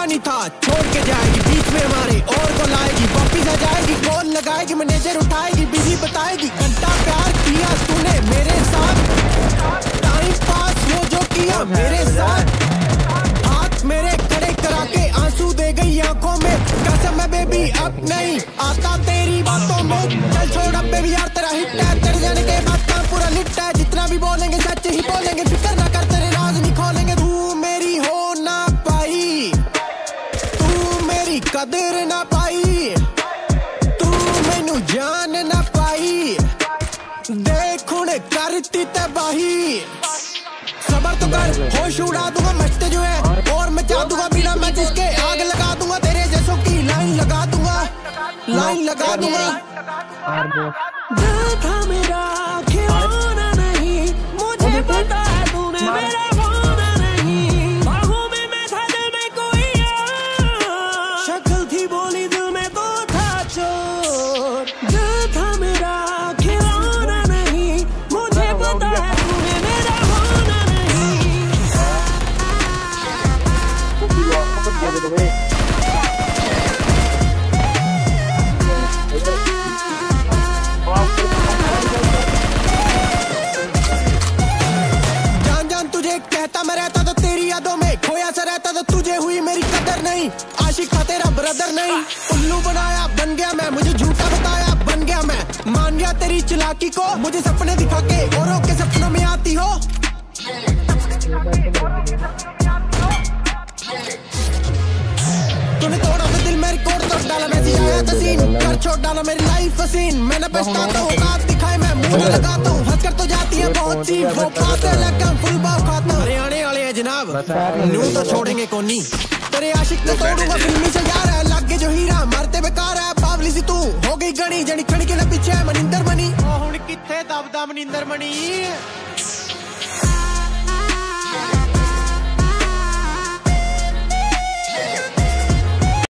पता नहीं था। छोड़ के जाएगी, बीच में हमारे और को लाएगी? वापिस आ जाएगी कॉल लगाएगी मैनेजर उठाएगी बिज़ी बताएगी। घंटा प्यार किया तूने मेरे साथ। टाइम पास वो जो किया मेरे साथ। हाथ मेरे खड़े करा के आँसू दे गई आँखों में। कसम है बेबी अब नहीं। आता तेरी बातों में। चल छोड़ अब बेबी यार तेरा हिट है। तेरे जाने के बाद पूरा लिट है। जितना भी बोलेंगे कदर ना पाई। तू मैनू जान ना पाई। देख हुण करती तबाही सबर तो कर होश उड़ा दूँगा मचते जो है। और मचा दूँगा बिना मैं जिसके आग लगा दूँगा तेरे जैसों की लाइन लगा दूँगा। लाइन लगा दूँगा। था मेरा। जान जान तुझे कहता, मैं रहता तो तेरी यादों में। खोया सा रहता तो तुझे हुई मेरी कदर नहीं। आशिक था तेरा ब्रदर नहीं। उल्लू बनाया, बन गया मैं, मुझे झूठा बताया, बन गया मैं। मान गया तेरी चलाकी को, मुझे सपने दिखा के, औरों के सपनों में आती हो। तूने तोड़ा दिल में रिकॉर्ड तोड़ डाला मैं आया था सीन। कर छोड़ डाला मेरी लाइफ सीन मैंने पछताता हूँ काट दिखाए मैं मुँह लगाता हूँ। हंस कर तो जाती है बहुत सी वो खाते लगा फुल बाव खाता हूँ। हरियाणे वाले हैं जनाब। न्यू तो छोड़ेंगे कोनी। तेरे आशिक तो तोड़ूँगा फिल्मी से यार है लागे जो हीरा मरते बेकार है पावली सी तू। हो गई गणी जनी खड़के ना पीछे मनिंदर मनी ओ हुन किथे दबदा मनिंदर मनी